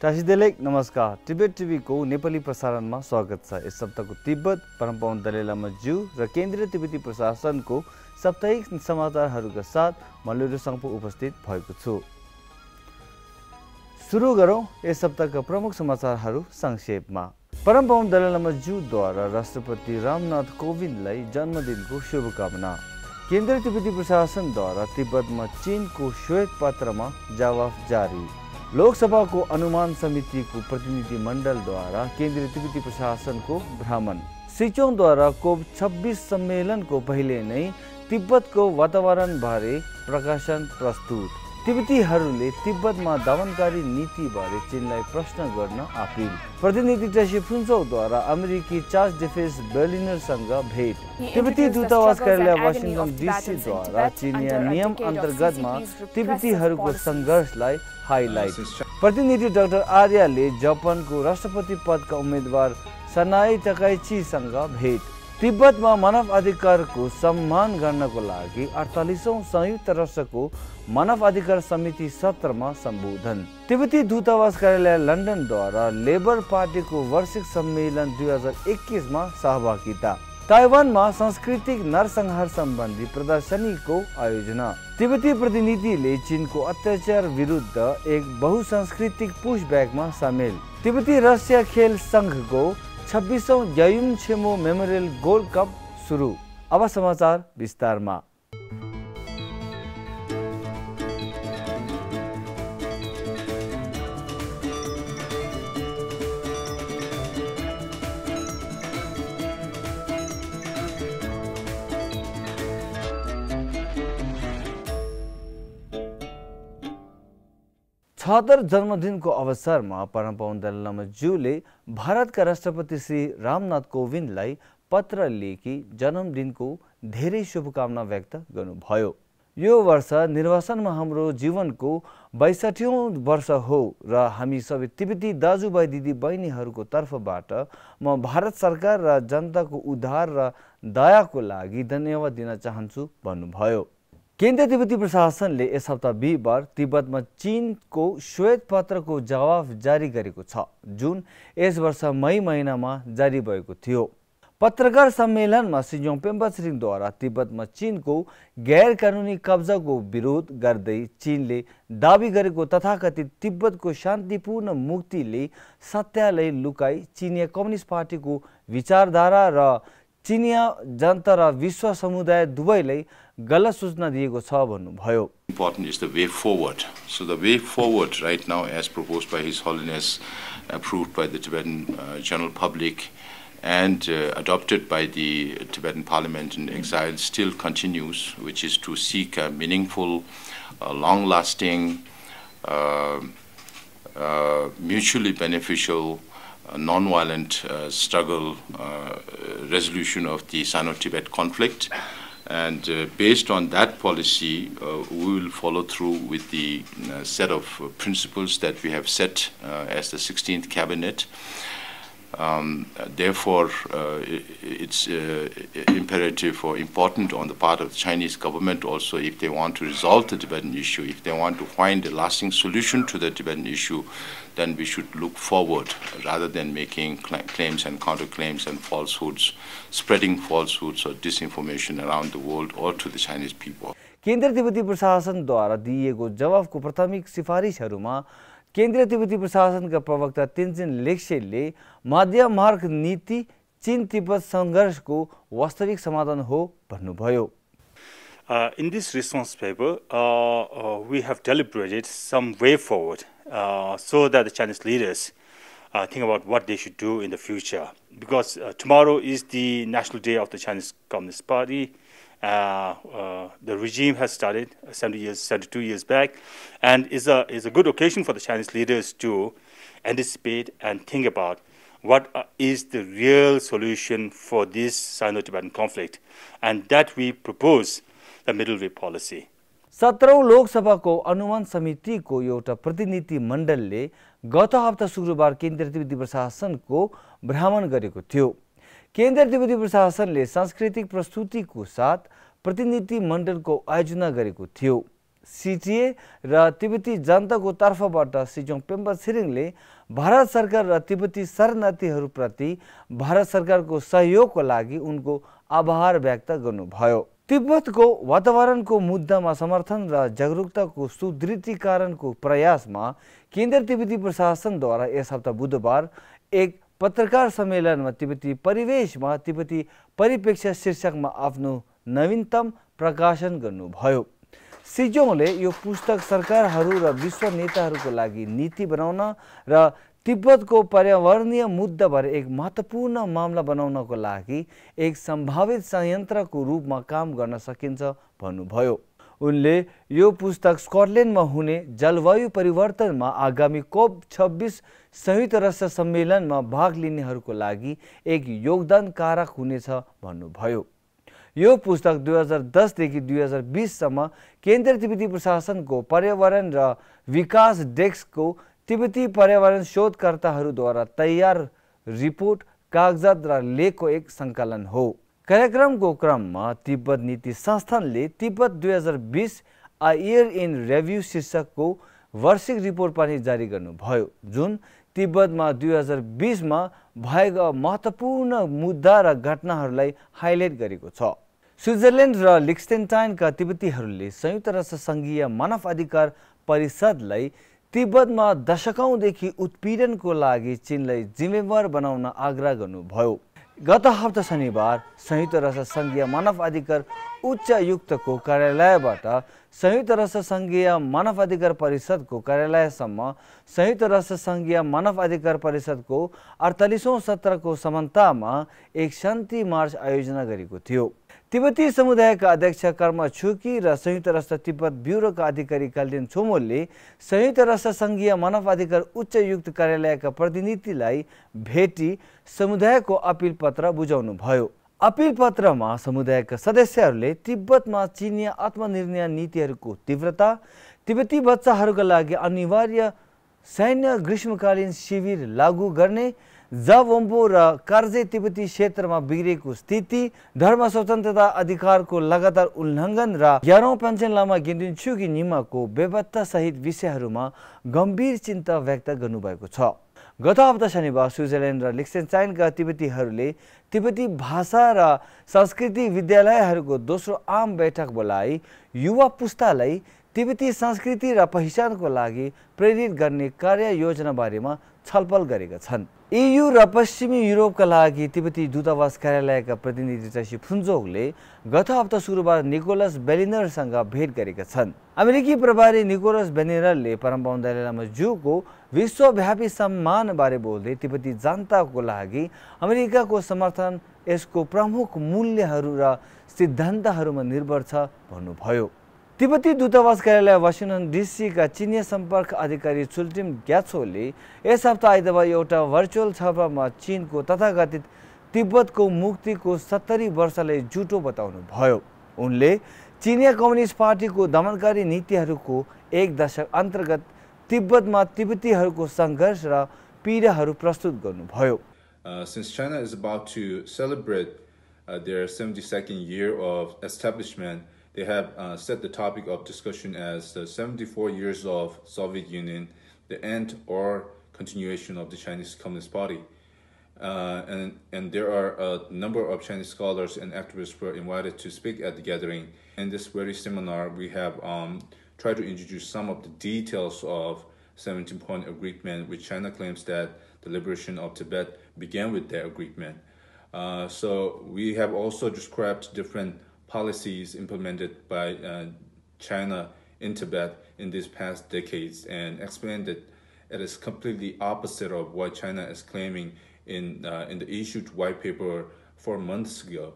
टासिदेलेक नमस्कार तिब्बत टिभीको नेपाली प्रसारणमा स्वागत छ यस सप्ताहको तिब्बत परम्पवन दलेलामा ज्यू र केन्द्रीय तिब्बती प्रशासनको साप्ताहिक समाचारहरूका साथ म सङ्पो उपस्थित भएको छु सुरु गरौँ यस सप्ताहका प्रमुख समाचारहरू संक्षेपमा परमभवन दलालामा ज्यूद्वारा राष्ट्रपति रामनाथ कोविन्दलाई जन्मदिनको शुभकामना केन्द्रीय तिब्बती प्रशासनद्वारा तिब्बतमा चिनको श्वेत पत्रमा जवाफ जारी लोकसभाको अनुमान समितिको प्रतिनिधि मण्डलद्वारा केन्द्रीय तिब्बती प्रशासनको भ्रमण। सिचोङद्वारा कोप छब्बिस सम्मेलनको पहिले नै तिब्बतको वातावरणबारे प्रकाशन प्रस्तुत। तिब्बतीहरूले तिब्बतमा दमनकारी नीतिबारे चीनलाई प्रश्न गर्न आपिल प्रतिनिधि टसी फुन्सौद्वारा अमेरिकी चार्ज डिफेन्स बेलिनरसँग भेट। तिब्बती दूतावास कार्यालय वासिङटन डिसीद्वारा चिनिया नियम अन्तर्गतमा तिब्बतीहरूको सङ्घर्षलाई हाइलाइट। प्रतिनिधि डाक्टर आर्यले जापानको राष्ट्रपति पदका उम्मेद्वार सनाई टकाइचीसँग भेट। तिब्बतमा मानव अधिकारको सम्मान गर्नको लागि अडतालिसौँ संयुक्त राष्ट्रको मानव अधिकार समिति सत्रमा सम्बोधन। तिब्बती दूतावास कार्यालय लन्डनद्वारा लेबर पार्टीको वार्षिक सम्मेलन दुई हजार सहभागिता। ताइवानमा सांस्कृतिक नरसंहार सम्बन्धी प्रदर्शनीको आयोजना। तिब्बती प्रतिनिधिले चिनको अत्याचार विरुद्ध एक बहुसांस्कृतिक पुसब्यागमा सामेल। तिब्बती रसिया खेल सङ्घको छब्बिसौँ Gyalyum Chemo memorial gold cup सुरु। अब समाचार विस्तारमा। छहत्तर जन्मदिनको अवसरमा परमपवन दलामज्यूले भारतका राष्ट्रपति श्री रामनाथ कोविन्दलाई पत्र लेखी जन्मदिनको धेरै शुभकामना व्यक्त गर्नुभयो। यो वर्ष निर्वाचनमा हाम्रो जीवनको बैसठौँ वर्ष हो र हामी सबै तिब्बती दाजुभाइ दिदी बहिनीहरूको तर्फबाट म भारत सरकार र जनताको उद्धार र दयाको लागि धन्यवाद दिन चाहन्छु भन्नुभयो। केन्द्रीय तिब्बती प्रशासनले यस हप्ता बिहिबार तिब्बतमा चिनको श्वेत पत्रको जवाफ जारी गरेको छ। जुन यस वर्ष मई महिनामा जारी भएको थियो। पत्रकार सम्मेलनमा सिजोङ पेम्पा छिरिङद्वारा तिब्बतमा चिनको गैर कानुनी कब्जाको विरोध गर्दै चिनले दावी गरेको तथाकथित तिब्बतको शान्तिपूर्ण मुक्तिले सत्यालय लुकाई चिनिया कम्युनिस्ट पार्टीको विचारधारा र चिनिया जनता र विश्व समुदाय दुवैलाई गलत सूचना दिएको छ भन्नुभयो Important is the way forward. So the way forward right now as proposed by His Holiness, approved by the Tibetan uh, general public and uh, adopted by the Tibetan parliament in exile still continues, which is to seek a meaningful, uh, long-lasting, uh, uh, mutually beneficial non-violent uh, struggle uh, resolution of the Sino-Tibet conflict. and uh, based on that policy, uh, we will follow through with the uh, set of uh, principles that we have set as the 16th cabinet. Um, therefore, uh, it's uh, imperative or important on the part of the Chinese government also if they want to resolve the Tibetan issue, if they want to find a lasting solution to the Tibetan issue, then we should look forward rather than making claims and counterclaims and falsehoods, spreading falsehoods or disinformation around the world or to the Chinese people. केन्द्रीय तिब्बती प्रशासनद्वारा दिइएको जवाफको प्राथमिक सिफारिसहरूमा केन्द्रीय तिब्बती प्रशासनका प्रवक्ता Tenjin लेक्सेलले मध्य मार्ग नीति चीन तिब्बत सङ्घर्षको वास्तविक समाधान हो भन्नुभयो Uh, in this response paper, uh, uh, we have deliberated some way forward uh, so that the Chinese leaders uh, think about what they should do in the future. Because uh, tomorrow is the national day of the Chinese Communist Party, uh, uh, the regime has started 70 years, 72 years back, and is a is a good occasion for the Chinese leaders to anticipate and think about what uh, is the real solution for this Sino-Tibetan conflict, and that we propose the middle way policy. सत्रौँ लोकसभाको अनुमान समितिको एउटा प्रतिनिधि मण्डलले गत हप्ता शुक्रबार केन्द्रीय तिब्बती प्रशासनको भ्रमण गरेको थियो केन्द्रीय तिब्बती प्रशासनले सांस्कृतिक प्रस्तुतिको साथ प्रतिनिधि मण्डलको आयोजना गरेको थियो। सिटिए र तिब्बती जनताको तर्फबाट सिजोङ पेम्बा छिरिङले भारत सरकार र तिब्बती शरणार्थीहरूप्रति भारत सरकारको सहयोगको लागि उनको आभार व्यक्त गर्नुभयो। तिब्बतको वातावरणको मुद्दामा समर्थन र जागरुकताको सुदृढीकरणको प्रयासमा केन्द्र तिब्बती प्रशासनद्वारा यस हप्ता बुधबार एक पत्रकार सम्मेलनमा तिब्बती परिवेशमा तिब्बती परिप्रेक्ष्य शीर्षकमा आफ्नो नवीनतम प्रकाशन गर्नुभयो। सिजोङले यो पुस्तक सरकारहरू र विश्व नेताहरूको लागि नीति बनाउन र तिब्बतको पर्यावरणीय मुद्दाबारे एक महत्त्वपूर्ण मामला बनाउनको लागि एक सम्भावित संयन्त्रको रूपमा काम गर्न सकिन्छ भन्नुभयो। उनले यो पुस्तक स्कटल्यान्डमा हुने जलवायु परिवर्तनमा आगामी कोप छब्बिस संयुक्त राष्ट्र सम्मेलनमा भाग लिनेहरूको लागि एक योगदान कारक हुनेछ भन्नुभयो। यो पुस्तक दुई हजार दसदेखि दुई हजार बिससम्म केन्द्रीय तिब्बती प्रशासनको पर्यावरण र विकास डेस्कको तिब्बती पर्यावरण शोधकर्ताहरूद्वारा तयार रिपोर्ट कागजात र लेखको एक सङ्कलन हो। कार्यक्रमको क्रममा तिब्बत नीति संस्थानले तिब्बत दुई हजार बिस आ इयर इन रेभ्यू शीर्षकको वार्षिक रिपोर्ट पनि जारी गर्नुभयो। जुन तिब्बतमा दुई हजार बिसमा भएका महत्त्वपूर्ण मुद्दा र घटनाहरूलाई हाइलाइट गरेको छ। स्विजरल्यान्ड र लिक्सटेन्टाइनका तिब्बतीहरूले संयुक्त राष्ट्र सङ्घीय मानव अधिकार परिषदलाई तिब्बतमा दशकौँदेखि उत्पीडनको लागि चिनलाई जिम्मेवार बनाउन आग्रह गर्नुभयो। गत हप्ता शनिबार संयुक्त राष्ट्र सङ्घीय मानव अधिकार उच्चायुक्तको कार्यालयबाट संयुक्त राष्ट्र सङ्घीय मानव अधिकार परिषदको कार्यालयसम्म संयुक्त राष्ट्र सङ्घीय मानव अधिकार परिषदको अडतालिसौँ सत्रको समानतामा एक शान्ति मार्च आयोजना गरेको थियो। तिब्बती समुदायका अध्यक्ष कर्म छुकी र संयुक्त राष्ट्र तिब्बत ब्युरोका अधिकारी कालिन छोमोलले संयुक्त राष्ट्र सङ्घीय मानव अधिकार उच्चयुक्त कार्यालयका प्रतिनिधिलाई भेटी समुदायको अपिल पत्र बुझाउनु भयो अपिल पत्रमा समुदायका सदस्यहरूले तिब्बतमा चिनिया आत्मनिर्णय नीतिहरूको तीव्रता तिब्बती बच्चाहरूका लागि अनिवार्य सैन्य ग्रीष्मकालीन शिविर लागू गर्ने जावम्बो र कार्जे तिब्बती क्षेत्रमा बिग्रेको स्थिति धर्म स्वतन्त्रता अधिकारको लगातार उल्लङ्घन र ग्यारौँ पेन्सन लामा गिन्दिन्चुकी निमाको बेपत्ता सहित विषयहरूमा गम्भीर चिन्ता व्यक्त गर्नुभएको छ गत हप्ता शनिबार स्विजरल्यान्ड र लिक्सेन्चाइनका तिब्बतीहरूले तिब्बती भाषा र संस्कृति विद्यालयहरूको दोस्रो आम बैठक बोलाइ युवा पुस्तालाई तिब्बती संस्कृति र पहिचानको लागि प्रेरित गर्ने कार्य योजना बारेमा छलफल गरेका छन्। इयु र पश्चिमी युरोपका लागि तिब्बती दूतावास कार्यालयका प्रतिनिधि चसी फुन्जोकले गत हप्ता सुरुवार निकोलस बेलिनरसँग भेट गरेका छन्। अमेरिकी प्रभारी निकोलस बेनिरलले परम्पाउन दलामा जुको विश्वव्यापी सम्मानबारे बोल्दै तिब्बती जनताको लागि अमेरिकाको समर्थन यसको प्रमुख मूल्यहरू र सिद्धान्तहरूमा निर्भर छ भन्नुभयो। तिब्बती दूतावास कार्यालय वासिङटन डिसीका चिनिया सम्पर्क अधिकारी चुल्टिम ग्याछोले यस हप्ता आइतबार एउटा भर्चुअल छलफलमा चिनको तथाकथित तिब्बतको मुक्तिको सत्तरी वर्षलाई जुटो बताउनु भयो उनले चिनिया कम्युनिस्ट पार्टीको दमनकारी नीतिहरूको एक दशक अन्तर्गत तिब्बतमा तिब्बतीहरूको सङ्घर्ष र पीडाहरू प्रस्तुत गर्नुभयो। Uh, since China is about to celebrate uh, their 72nd year of establishment, they have uh, set the topic of discussion as the 74 years of Soviet Union, the end or continuation of the Chinese Communist Party. Uh, and, and there are a number of Chinese scholars and activists who are invited to speak at the gathering. In this very seminar, we have um, tried to introduce some of the details of 17-point agreement, which China claims that the liberation of Tibet began with that agreement. Uh, so we have also described different policies implemented by uh, China in Tibet in these past decades and explained that it is completely opposite of what China is claiming in, uh, in the issued white paper four months ago.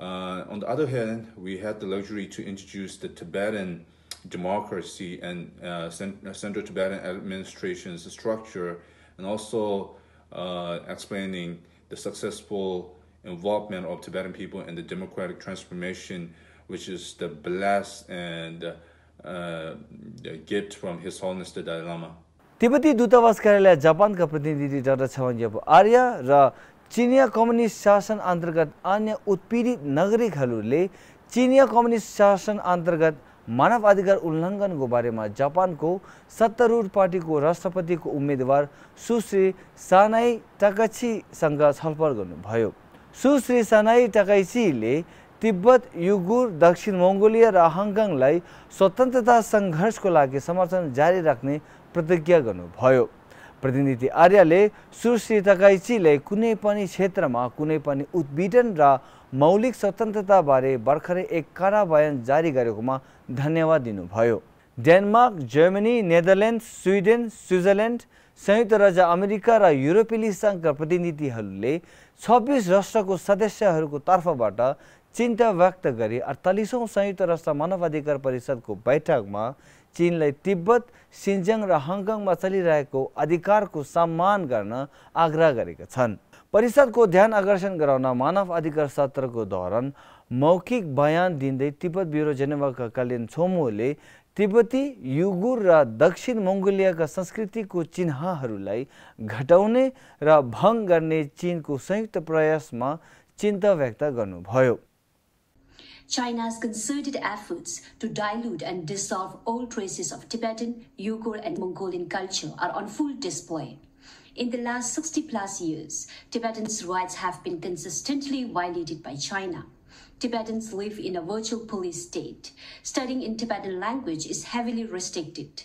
Uh, on the other hand, we had the luxury to introduce the Tibetan democracy and uh, Central Tibetan administration's structure and also uh, explaining the successful involvement of Tibetan people in the democratic transformation, which is the bless and uh, the gift from His Holiness the Dalai Lama. तिब्बती दूतावास कार्यालय जापानका प्रतिनिधि doctor छवन्जेप आर्य र चिनिया communist शासन अन्तर्गत अन्य उत्पीडित नागरिकहरूले चिनिया कम्युनिस्ट शासन अन्तर्गत मानव अधिकार उल्लङ्घनको बारेमा जापानको सत्तारूढ पार्टीको राष्ट्रपतिको उम्मेदवार सुश्री सानाई टाकाछीसँग छलफल गर्नुभयो सुश्री सानाई टाकाइचीले तिब्बत युगुर दक्षिण मङ्गोलिया र हङकङलाई स्वतन्त्रता सङ्घर्षको लागि समर्थन जारी राख्ने प्रतिज्ञा गर्नुभयो प्रतिनिधि आर्यले सुश्री तकाइचीले कुनै पनि क्षेत्रमा कुनै पनि उत्पीडन र मौलिक स्वतन्त्रताबारे भर्खरै एक कडा बयान जारी गरेकोमा धन्यवाद दिनुभयो Denmark Germany Netherlands Sweden Switzerland संयुक्त राज्य अमेरिका र युरोपेली सङ्घका प्रतिनिधिहरूले छब्बिस राष्ट्रको सदस्यहरूको तर्फबाट चिन्ता व्यक्त गरी अडतालिसौँ संयुक्त राष्ट्र मानवाधिकार परिषदको बैठकमा चिनलाई तिब्बत सिन्जङ र हङकङमा चलिरहेको अधिकारको सम्मान गर्न आग्रह गरेका छन्। परिषदको ध्यान आकर्षण गराउन मानव अधिकार सत्रको दौरान मौखिक बयान दिँदै तिब्बत ब्युरो जेनेवाका कल्याण छोमोले तिब्बती युगुर र दक्षिण मङ्गोलियाका संस्कृतिको चिन्हहरूलाई घटाउने र भङ्ग गर्ने चिनको संयुक्त प्रयासमा चिन्ता व्यक्त गर्नुभयो China's concerted efforts to dilute and dissolve all traces of Tibetan, Uyghur, and Mongolian culture are on full display. In the last 60 plus years, Tibetans' rights have been consistently violated by China. Tibetans live in a virtual police state. Studying in Tibetan language is heavily restricted.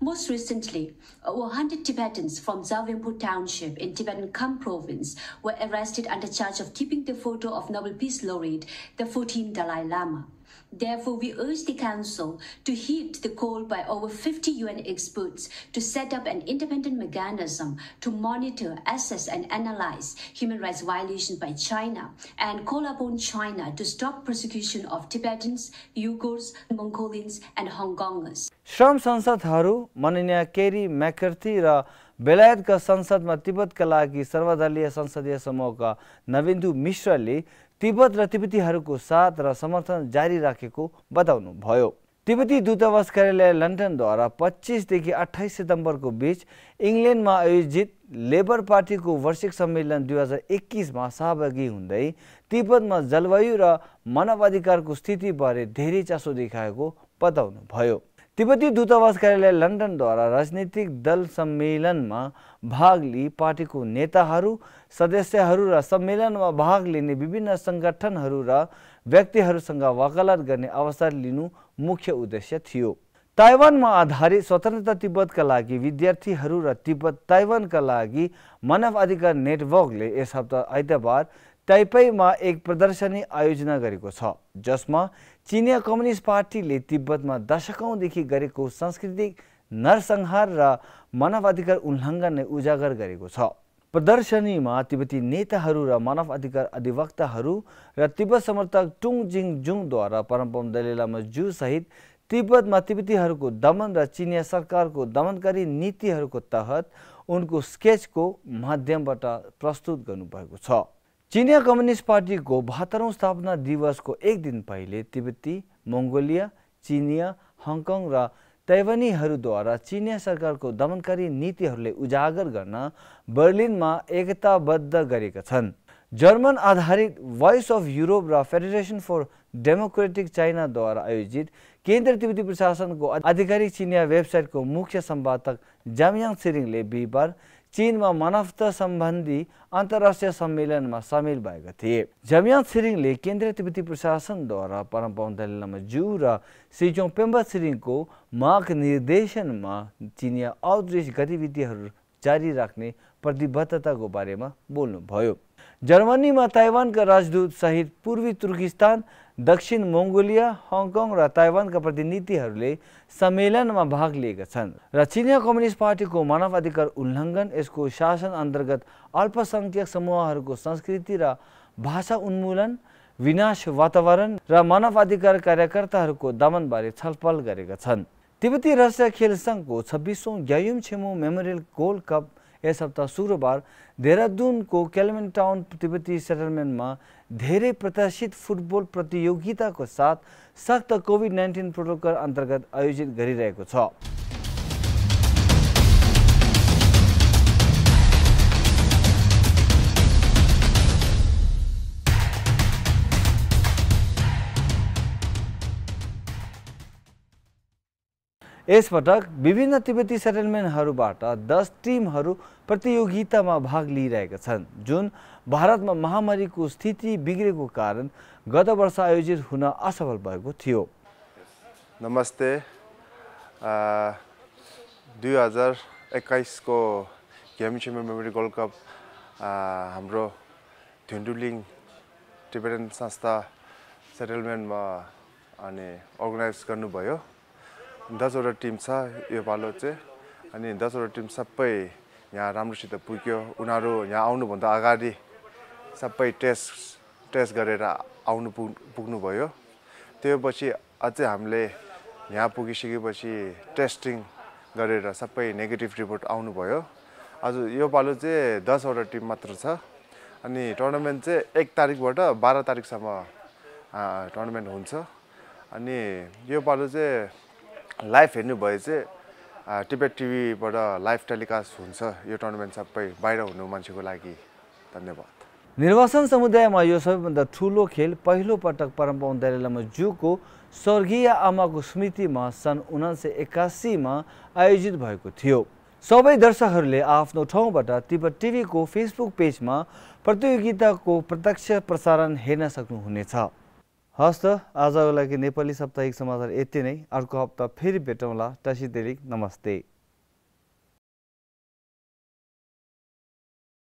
Most recently, over 100 Tibetans from Zawinpur township in Tibetan Kham province were arrested under charge of keeping the photo of Nobel Peace Laureate, the 14th Dalai Lama. Therefore, we urge the Council to heed the call by over 50 UN experts to set up an independent mechanism to monitor, assess, and analyze human rights violations by China and call upon China to stop persecution of Tibetans, Uyghurs, Mongolians, and Hong Kongers. श्रम संसदहरू माननीय केरी म्याकर्थी र बेलायतका संसदमा तिब्बतका लागि सर्वदलीय संसदीय समूहका नविन्दु मिश्रले तिब्बत र तिब्बतीहरूको साथ र समर्थन जारी राखेको बताउनुभयो। तिब्बती दूतावास कार्यालय लन्डनद्वारा पच्चिसदेखि अठाइस सितम्बरको बिच इङ्ल्यान्डमा आयोजित लेबर पार्टीको वार्षिक सम्मेलन दुई हजार एक्काइसमा सहभागी हुँदै तिब्बतमा जलवायु र मानवाधिकारको स्थितिबारे धेरै चासो देखाएको बताउनुभयो। तिब्बती दूतावास कार्यालय लन्डनद्वारा राजनीतिक दल सम्मेलनमा भाग लिई पार्टीको नेताहरू सदस्यहरू र सम्मेलनमा भाग लिने विभिन्न सङ्गठनहरू र व्यक्तिहरूसँग वकालत गर्ने अवसर लिनु मुख्य उद्देश्य थियो। ताइवानमा आधारित स्वतन्त्रता तिब्बतका लागि विद्यार्थीहरू र तिब्बत ताइवानका लागि मानव अधिकार नेटवर्कले यस हप्ता आइतबार ताइपईमा एक प्रदर्शनी आयोजना गरेको छ जसमा चिनिया कम्युनिस्ट पार्टीले तिब्बतमा दशकौँदेखि गरेको सांस्कृतिक नरसंहार र मानवाधिकार उल्लङ्घनलाई उजागर गरेको छ। प्रदर्शनीमा तिब्बती नेताहरू र मानव अधिकार अधिवक्ताहरू र तिब्बत समर्थक टुङ जिङ जुङद्वारा परम्पम दलिलामा जू सहित तिब्बतमा तिब्बतीहरूको दमन र चिनिया सरकारको दमनकारी नीतिहरूको तहत उनको स्केचको माध्यमबाट प्रस्तुत गर्नुभएको छ। चिनिया कम्युनिस्ट पार्टीको बहत्तरौँ स्थापना दिवसको एक दिन पहिले तिब्बती मङ्गोलिया चिनिया हङकङ र तैवानीहरूद्वारा चिनिया सरकारको दमनकारी नीतिहरूले उजागर गर्न बर्लिनमा एकताबद्ध गरेका छन्। जर्मन आधारित भोइस अफ युरोप र फेडरेसन फर डेमोक्रेटिक चाइनाद्वारा आयोजित केन्द्रीय तिब्बती प्रशासनको आधिकारिक चिनिया वेबसाइटको मुख्य सम्पादक जामियाङ सिरिङले बिहिबार चीनमा मानवता सम्बन्धी अन्तर्राष्ट्रिय सम्मेलनमा सामेल भएका थिए जमियात छिरिङले केन्द्रीय तिब्बती प्रशासनद्वारा परम्परा दलिलामा जू र सिजोङ पेम्बा छिरिङको माग निर्देशनमा चिनिया आउटरिच गतिविधिहरू जारी राख्ने प्रतिबद्धताको बारेमा बोल्नुभयो जर्मनीमा ताइवानका राजदूत सहित पूर्वी तुर्किस्तान दक्षिण मङ्गोलिया हङकङ र ताइवानका प्रतिनिधिहरूले सम्मेलनमा भाग लिएका छन् र चिनिया कम्युनिस्ट पार्टीको मानव अधिकार उल्लङ्घन यसको शासन अन्तर्गत अल्पसङ्ख्यक समूहहरूको संस्कृति र भाषा उन्मूलन विनाश वातावरण र मानव अधिकार कार्यकर्ताहरूको दमनबारे छलफल गरेका छन्। तिब्बती राष्ट्रिय खेल सङ्घको छब्बिसौँ Gyayum Chemo Memorial Gold Cup यस हप्ता शुक्रबार देहरादुनको क्यालमेन टाउन तिब्बती सेटलमेन्टमा धेरै प्रत्याशित फुटबल प्रतियोगिताको साथ सख्त कोभिड नाइन्टिन प्रोटोकल अन्तर्गत आयोजित गरिरहेको छ। यसपटक विभिन्न तिब्बती सेटलमेन्टहरूबाट दस टिमहरू प्रतियोगितामा भाग लिइरहेका छन्। जुन भारतमा महामारीको स्थिति बिग्रेको कारण गत वर्ष आयोजित हुन असफल भएको थियो। नमस्ते। दुई हजार एक्काइसको घ्यामिचेम्बर मेमोरी गोल्ड कप हाम्रो धिन्डुलिङ टिबेटन संस्था सेटलमेन्टमा अनि अर्गनाइज गर्नुभयो। दसवटा टिम छ यो पालो चाहिँ। अनि दसवटा टिम सबै यहाँ राम्रोसित पुग्यो। उनीहरू यहाँ आउनुभन्दा अगाडि सबै टेस्ट टेस्ट गरेर आउनु पुग पुग्नुभयो। त्यो पछि अझै हामीले यहाँ पुगिसकेपछि टेस्टिङ गरेर सबै नेगेटिभ रिपोर्ट आउनुभयो। हजुर यो पालो चाहिँ दसवटा टिम मात्र छ। अनि टुर्नामेन्ट चाहिँ एक तारिकबाट बाह्र तारिकसम्म टुर्नामेन्ट हुन्छ। अनि यो पालो चाहिँ लाइभ हेर्नुभयो चाहिँ टिपेट टिभीबाट लाइभ टेलिकास्ट हुन्छ यो टुर्नामेन्ट सबै बाहिर हुनु मान्छेको लागि धन्यवाद। निर्वाचन समुदायमा यो सबैभन्दा ठुलो खेल पहिलो पटक परम्परा दलामा जुको स्वर्गीय आमाको स्मृतिमा सन् उनाइस सय एकासीमा आयोजित भएको थियो। सबै दर्शकहरूले आफ्नो ठाउँबाट तिब्बत टिभीको फेसबुक पेजमा प्रतियोगिताको प्रत्यक्ष प्रसारण हेर्न सक्नुहुनेछ। हस् त आजको लागि नेपाली साप्ताहिक समाचार यति नै। अर्को हप्ता फेरि भेटौँला। टसी नमस्ते।